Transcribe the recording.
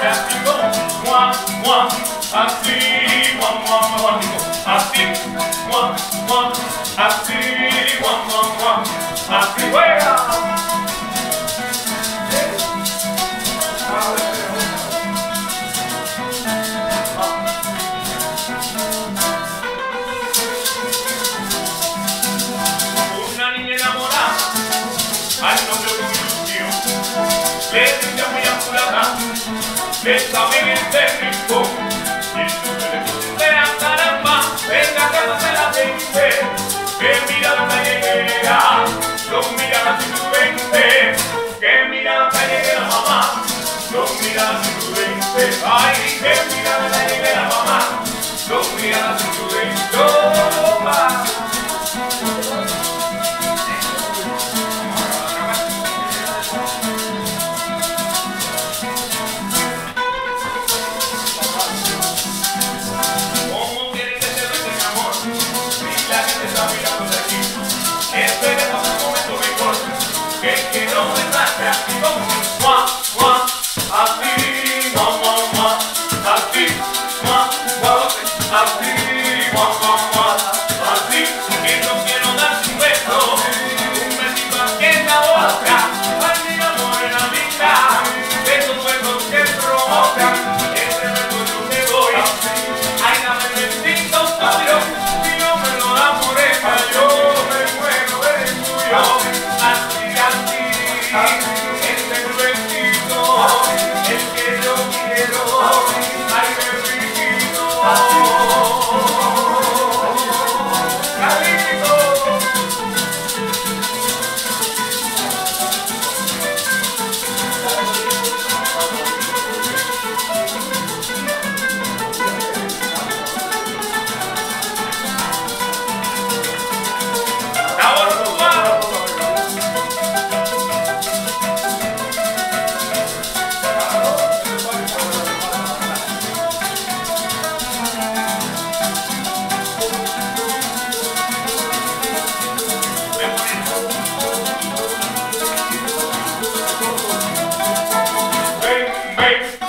como mua, mua, así, mua, mua, mua, así, mua, mua, así, mua, mua, mua, así, juega. Una niña enamorada al nombre de le bésame en este rincón y tú me dices caramba venga que no se la dice que mira la calleguera son miradas imprudentes que mira la calleguera mamá son miradas imprudentes ay que mira la calleguera Happy, mama, happy, mama, happy. Make, make.